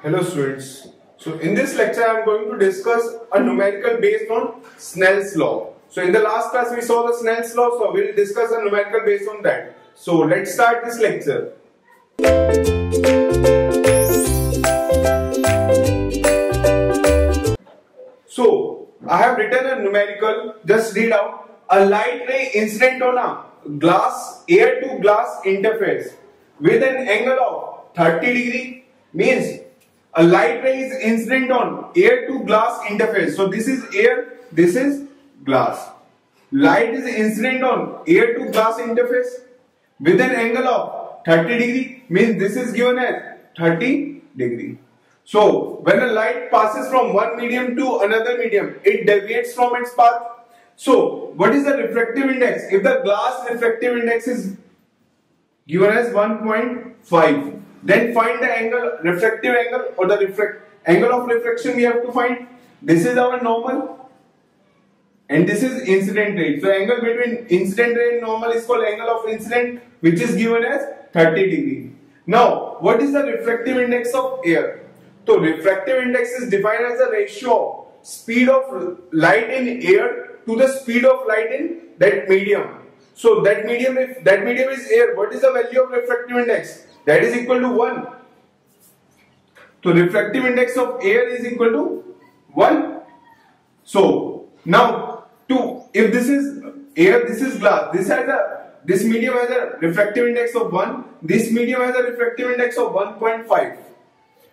Hello students. So in this lecture I am going to discuss a numerical based on Snell's law. So in the last class we saw the Snell's law so we will discuss a numerical based on that. So let's start this lecture. So I have written a numerical just read out a light ray incident on a glass air to glass interface with an angle of 30 degree means a light ray is incident on air to glass interface. So this is air, this is glass. Light is incident on air to glass interface with an angle of 30 degree means this is given as 30 degree. So when a light passes from one medium to another medium, it deviates from its path. So what is the refractive index? If the glass refractive index is given as 1.5 then find the angle refractive angle or the refract angle of refraction we have to find. This is our normal. And this is incident ray so angle between incident ray and normal is called angle of incident which is given as 30 degree. Now what is the refractive index of air? So refractive index is defined as the ratio of speed of light in air to the speed of light in that medium. So that medium, if that medium is air, what is the value of refractive index? That is equal to 1. So refractive index of air is equal to 1. So now two, if this is air, this is glass, this has a this medium has a refractive index of 1, this medium has a refractive index of 1.5.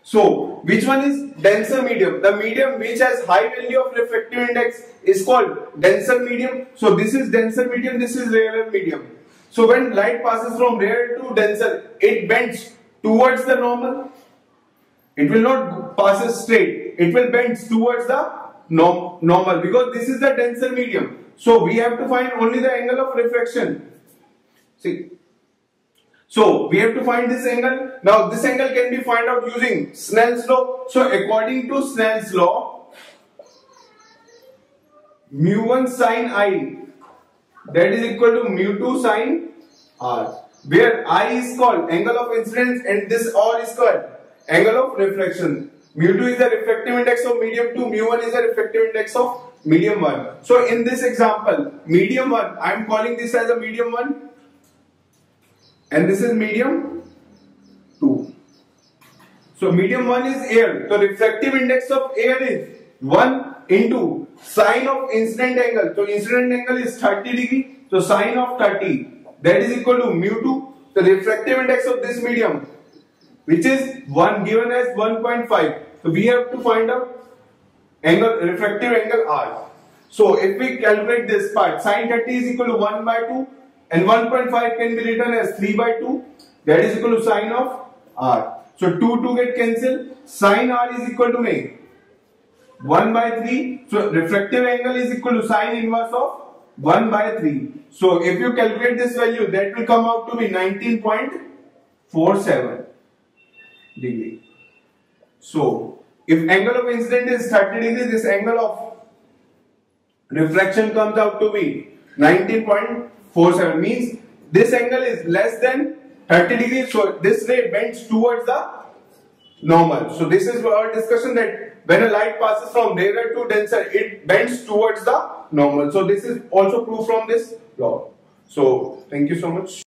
So, which one is denser medium? The medium which has high value of refractive index is called denser medium. So, this is denser medium, this is rarer medium. So, when light passes from rare to denser, it bends towards the normal. It will not pass straight. It will bend towards the norm, normal because this is the denser medium. So, we have to find only the angle of refraction. See, so we have to find this angle. Now this angle can be found out using Snell's law. So according to Snell's law, mu1 sine i that is equal to mu2 sine r where i is called angle of incidence and this r is called angle of refraction. Mu2 is the refractive index of medium 2, mu1 is the refractive index of medium 1. So in this example, medium 1, I am calling this as a medium 1 and this is medium 2. So medium 1 is air. So refractive index of air is 1 into sine of incident angle. So incident angle is 30 degree. So sine of 30 that is equal to mu 2. The refractive index of this medium which is 1 given as 1.5. So we have to find out angle refractive angle R. So if we calculate this part sine 30 is equal to 1 by 2 and 1.5 can be written as 3 by 2 that is equal to sine of r. So 2 2 get cancelled sine r is equal to me 1 by 3 so refractive angle is equal to sine inverse of 1 by 3. So if you calculate this value that will come out to be 19.47 degree. So if angle of incident is 30 degree this angle of refraction comes out to be 19.47 means this angle is less than 30 degrees so this ray bends towards the normal. So this is our discussion that when a light passes from rarer to denser it bends towards the normal. So this is also proof from this law. So thank you so much